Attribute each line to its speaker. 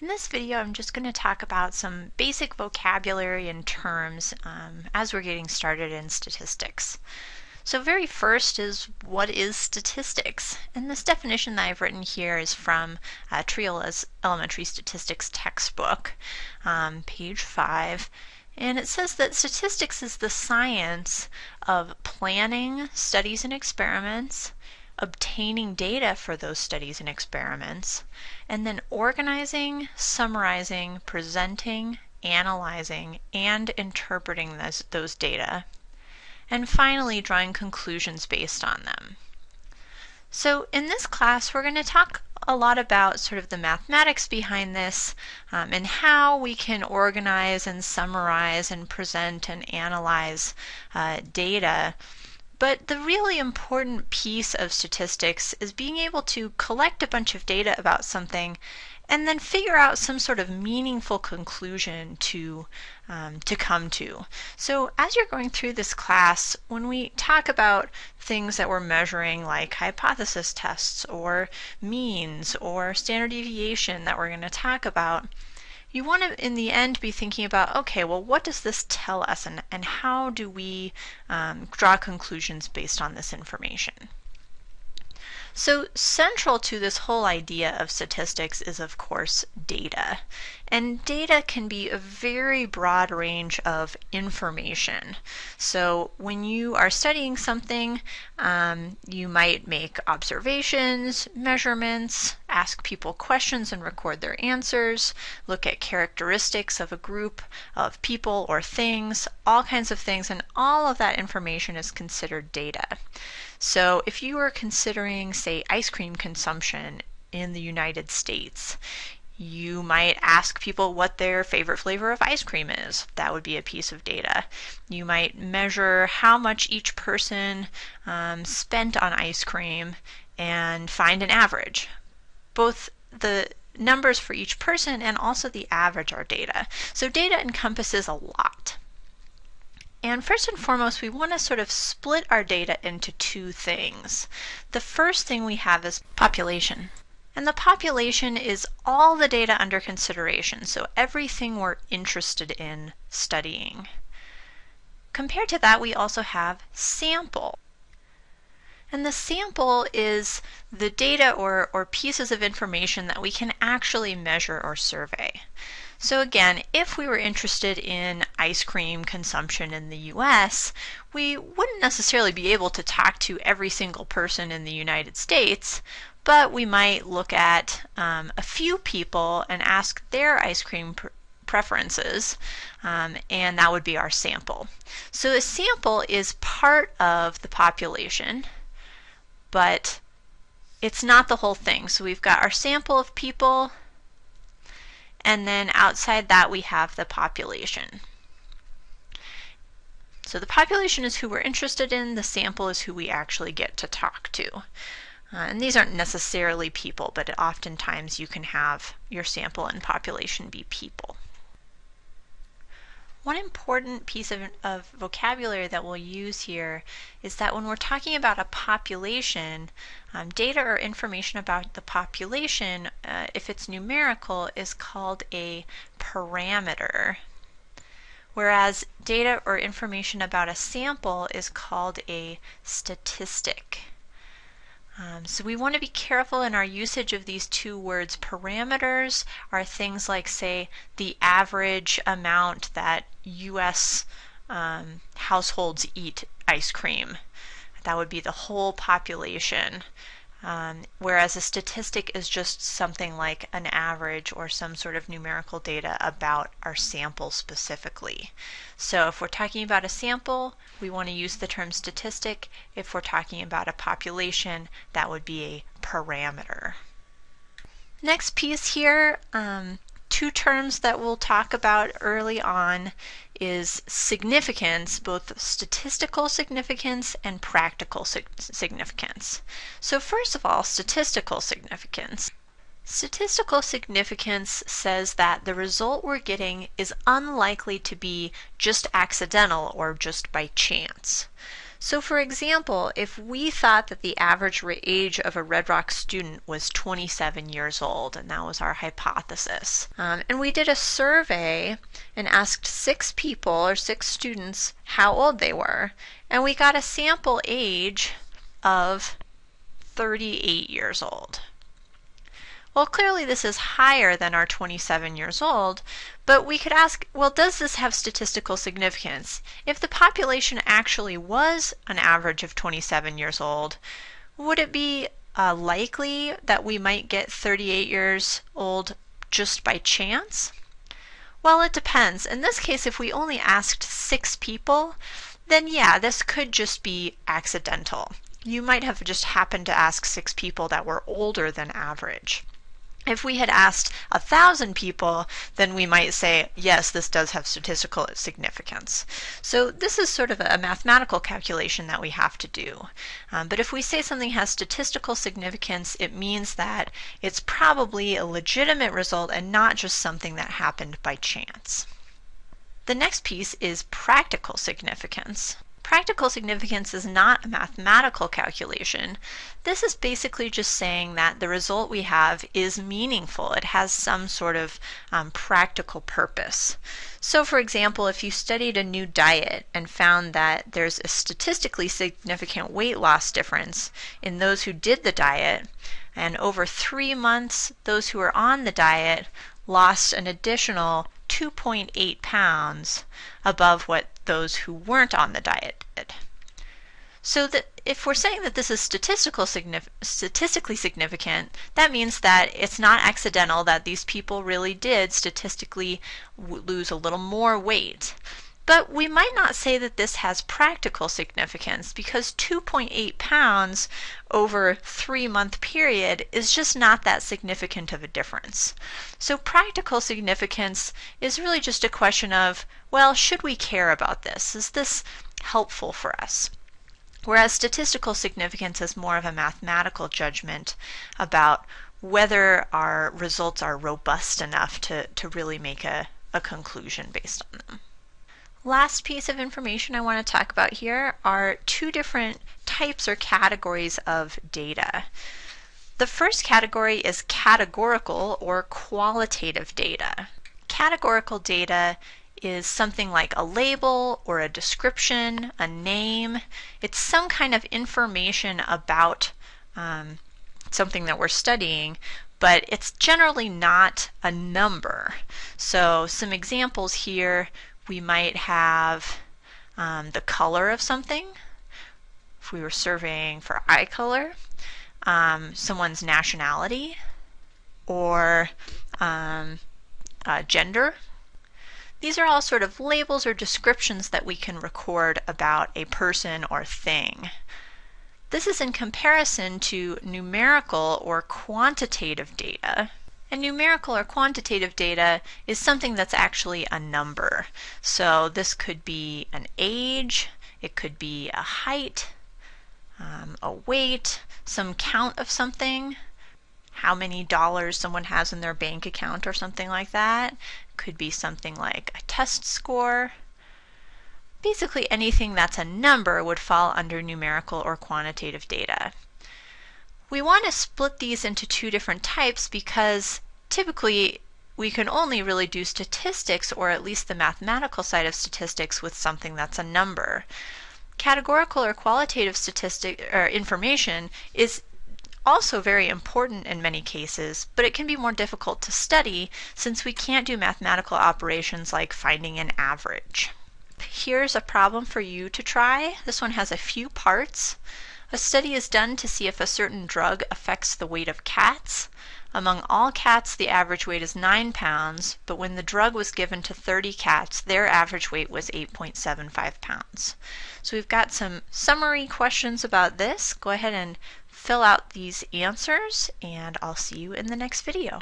Speaker 1: In this video, I'm just going to talk about some basic vocabulary and terms um, as we're getting started in statistics. So very first is what is statistics? And this definition that I've written here is from uh, Triola's elementary statistics textbook, um, page 5. And it says that statistics is the science of planning studies and experiments, obtaining data for those studies and experiments, and then organizing, summarizing, presenting, analyzing, and interpreting those, those data, and finally drawing conclusions based on them. So in this class, we're going to talk a lot about sort of the mathematics behind this um, and how we can organize and summarize and present and analyze uh, data but the really important piece of statistics is being able to collect a bunch of data about something and then figure out some sort of meaningful conclusion to um, to come to. So as you're going through this class, when we talk about things that we're measuring like hypothesis tests or means or standard deviation that we're going to talk about, you want to, in the end, be thinking about, okay, well, what does this tell us and, and how do we um, draw conclusions based on this information? So central to this whole idea of statistics is, of course, data. And data can be a very broad range of information. So when you are studying something, um, you might make observations, measurements, ask people questions and record their answers, look at characteristics of a group of people or things, all kinds of things, and all of that information is considered data. So if you are considering, say, ice cream consumption in the United States, you might ask people what their favorite flavor of ice cream is. That would be a piece of data. You might measure how much each person um, spent on ice cream and find an average. Both the numbers for each person and also the average are data. So data encompasses a lot. And first and foremost, we want to sort of split our data into two things. The first thing we have is population. And the population is all the data under consideration, so everything we're interested in studying. Compared to that, we also have sample. And the sample is the data or, or pieces of information that we can actually measure or survey. So again, if we were interested in ice cream consumption in the US, we wouldn't necessarily be able to talk to every single person in the United States, but we might look at um, a few people and ask their ice cream pr preferences, um, and that would be our sample. So a sample is part of the population, but it's not the whole thing. So we've got our sample of people, and then outside that we have the population. So the population is who we're interested in, the sample is who we actually get to talk to. Uh, and these aren't necessarily people, but oftentimes you can have your sample and population be people. One important piece of, of, vocabulary that we'll use here is that when we're talking about a population, um, data or information about the population, uh, if it's numerical, is called a parameter. Whereas data or information about a sample is called a statistic. Um, so we want to be careful in our usage of these two words. Parameters are things like, say, the average amount that U.S. Um, households eat ice cream. That would be the whole population. Um, whereas a statistic is just something like an average or some sort of numerical data about our sample specifically. So if we're talking about a sample, we want to use the term statistic. If we're talking about a population, that would be a parameter. Next piece here, um, two terms that we'll talk about early on is significance, both statistical significance and practical sig significance. So first of all, statistical significance. Statistical significance says that the result we're getting is unlikely to be just accidental or just by chance. So for example, if we thought that the average age of a Red Rock student was 27 years old, and that was our hypothesis, um, and we did a survey and asked six people or six students how old they were, and we got a sample age of 38 years old. Well, clearly this is higher than our 27 years old, but we could ask, well, does this have statistical significance? If the population actually was an average of 27 years old, would it be uh, likely that we might get 38 years old just by chance? Well, it depends. In this case, if we only asked six people, then yeah, this could just be accidental. You might have just happened to ask six people that were older than average. If we had asked a thousand people, then we might say, yes, this does have statistical significance. So this is sort of a mathematical calculation that we have to do. Um, but if we say something has statistical significance, it means that it's probably a legitimate result and not just something that happened by chance. The next piece is practical significance. Practical significance is not a mathematical calculation. This is basically just saying that the result we have is meaningful. It has some sort of um, practical purpose. So for example, if you studied a new diet and found that there's a statistically significant weight loss difference in those who did the diet, and over three months, those who are on the diet lost an additional 2.8 pounds above what those who weren't on the diet did. So that if we're saying that this is statistical statistically significant, that means that it's not accidental that these people really did statistically lose a little more weight. But we might not say that this has practical significance because 2.8 pounds over three month period is just not that significant of a difference. So practical significance is really just a question of, well, should we care about this? Is this helpful for us? Whereas statistical significance is more of a mathematical judgment about whether our results are robust enough to, to really make a, a conclusion based on them. Last piece of information I want to talk about here are two different types or categories of data. The first category is categorical or qualitative data. Categorical data is something like a label or a description, a name. It's some kind of information about um, something that we're studying, but it's generally not a number. So some examples here we might have um, the color of something. If we were surveying for eye color, um, someone's nationality, or um, uh, gender. These are all sort of labels or descriptions that we can record about a person or thing. This is in comparison to numerical or quantitative data, and numerical or quantitative data is something that's actually a number. So this could be an age, it could be a height, um, a weight, some count of something, how many dollars someone has in their bank account or something like that. Could be something like a test score. Basically anything that's a number would fall under numerical or quantitative data. We want to split these into two different types because typically we can only really do statistics or at least the mathematical side of statistics with something that's a number. Categorical or qualitative statistic or information is also very important in many cases, but it can be more difficult to study since we can't do mathematical operations like finding an average. Here's a problem for you to try. This one has a few parts. A study is done to see if a certain drug affects the weight of cats. Among all cats, the average weight is 9 pounds, but when the drug was given to 30 cats, their average weight was 8.75 pounds. So we've got some summary questions about this. Go ahead and fill out these answers, and I'll see you in the next video.